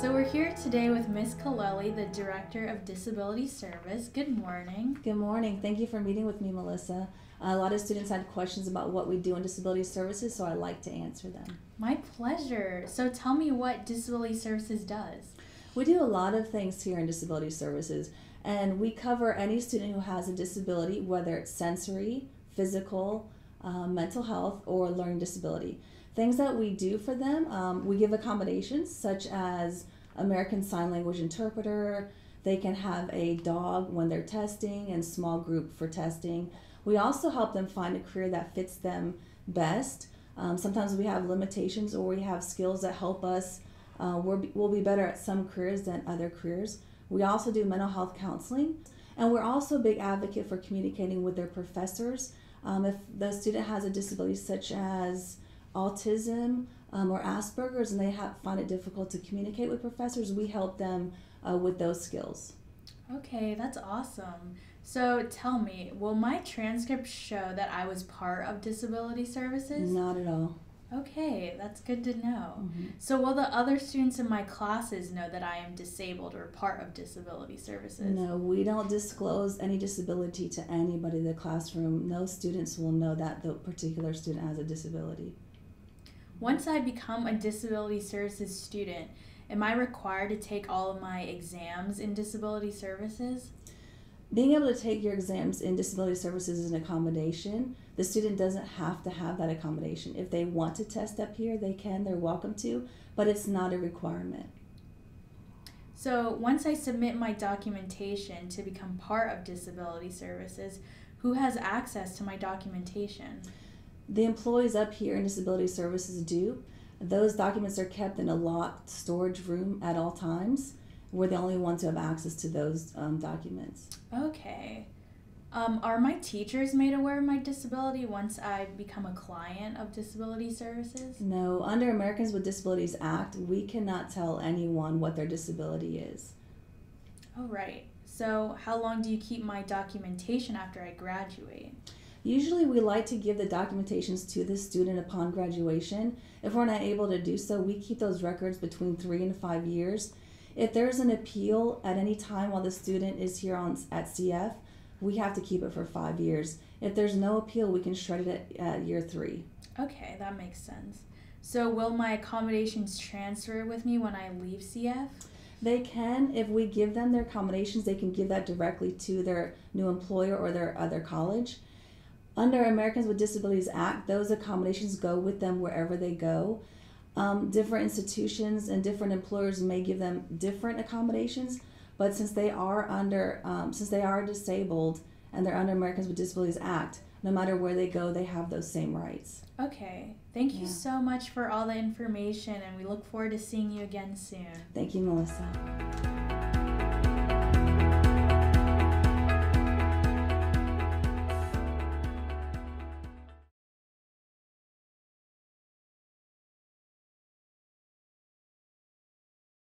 So we're here today with Miss Kaleli, the Director of Disability Service. Good morning. Good morning. Thank you for meeting with me, Melissa. A lot of students had questions about what we do in disability services, so I like to answer them. My pleasure. So tell me what Disability Services does. We do a lot of things here in disability services, and we cover any student who has a disability, whether it's sensory, physical, um, mental health, or learning disability. Things that we do for them, um, we give accommodations such as American Sign Language interpreter. They can have a dog when they're testing and small group for testing. We also help them find a career that fits them best. Um, sometimes we have limitations or we have skills that help us. Uh, we'll be better at some careers than other careers. We also do mental health counseling, and we're also a big advocate for communicating with their professors. Um, if the student has a disability such as autism um, or Asperger's and they have, find it difficult to communicate with professors, we help them uh, with those skills. Okay, that's awesome. So tell me, will my transcript show that I was part of Disability Services? Not at all. Okay, that's good to know. Mhm. So will the other students in my classes know that I am disabled or part of Disability Services? No, we don't disclose any disability to anybody in the classroom. No students will know that the particular student has a disability. Once I become a disability services student, am I required to take all of my exams in disability services? Being able to take your exams in disability services is an accommodation. The student doesn't have to have that accommodation. If they want to test up here, they can, they're welcome to, but it's not a requirement. So, once I submit my documentation to become part of disability services, who has access to my documentation? The employees up here in disability services do. Those documents are kept in a locked storage room at all times. We're the only ones who have access to those um, documents. Okay. Um, are my teachers made aware of my disability once I become a client of disability services? No, under Americans with Disabilities Act, we cannot tell anyone what their disability is. Oh, right. So, how long do you keep my documentation after I graduate? Usually, we like to give the documentations to the student upon graduation. If we're not able to do so, we keep those records between three and five years. If there's an appeal at any time while the student is here on at CF, we have to keep it for five years. If there's no appeal, we can shred it at, at year three. Okay, that makes sense. So, will my accommodations transfer with me when I leave CF? They can, if we give them their accommodations, they can give that directly to their new employer or their other college. Under Americans with Disabilities Act, those accommodations go with them wherever they go. Um, different institutions and different employers may give them different accommodations, but since they are under, um, since they are disabled and they're under Americans with Disabilities Act, no matter where they go, they have those same rights. Okay, thank you Yeah. so much for all the information, and we look forward to seeing you again soon. Thank you, Melissa.